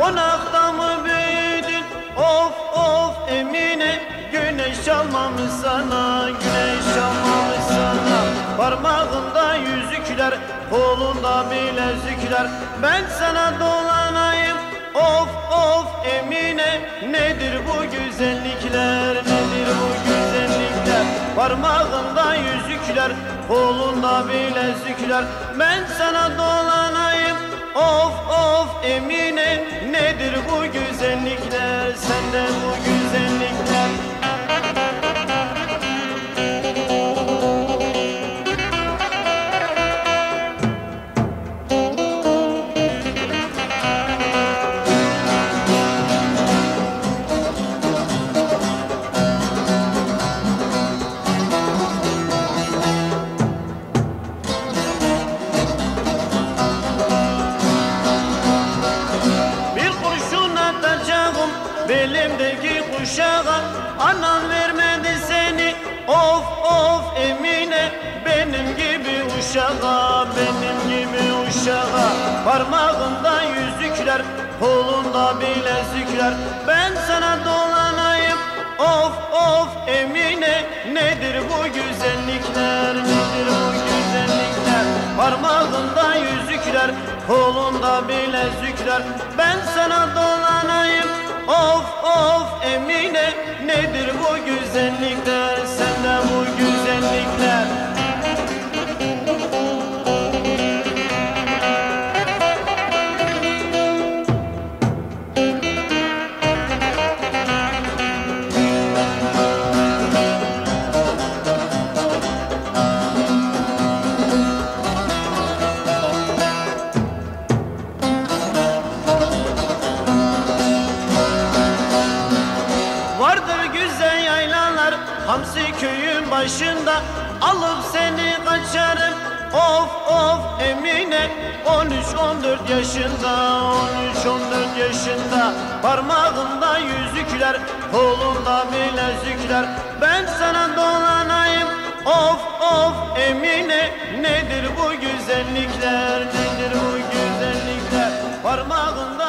Konakta mı büyüdün? Of of Emine. Güneş almamış sana güneş almamış sana. Parmağında yüzükler kolunda bilezikler Ben sana dolanayım. Of of Emine. Nedir bu güzellikler nedir bu güzellikler? Parmağında yüzükler kolunda bilezikler Ben sana dolanayım. Of of Emine güzellikler sende bu belimdeki kuşağa Anan vermedi seni. Of of Emine Benim gibi uşağa benim gibi uşağa. Parmağında yüzükler kolunda bilezikler Ben sana dolanayım. Of of Emine Nedir bu güzellikler nedir bu güzellikler? Parmağında yüzükler kolunda bilezikler Ben sana dolanayım of of Emine Nedir bu güzel yaylalar. Hamsi köyün başında Alıp seni kaçarım. Of of Emine 13-14 yaşında 13-14 yaşında. Parmağında yüzükler Kolunda bilezikler Ben sana dolanayım. Of of Emine Nedir bu güzellikler Nedir bu güzellikler? Parmağında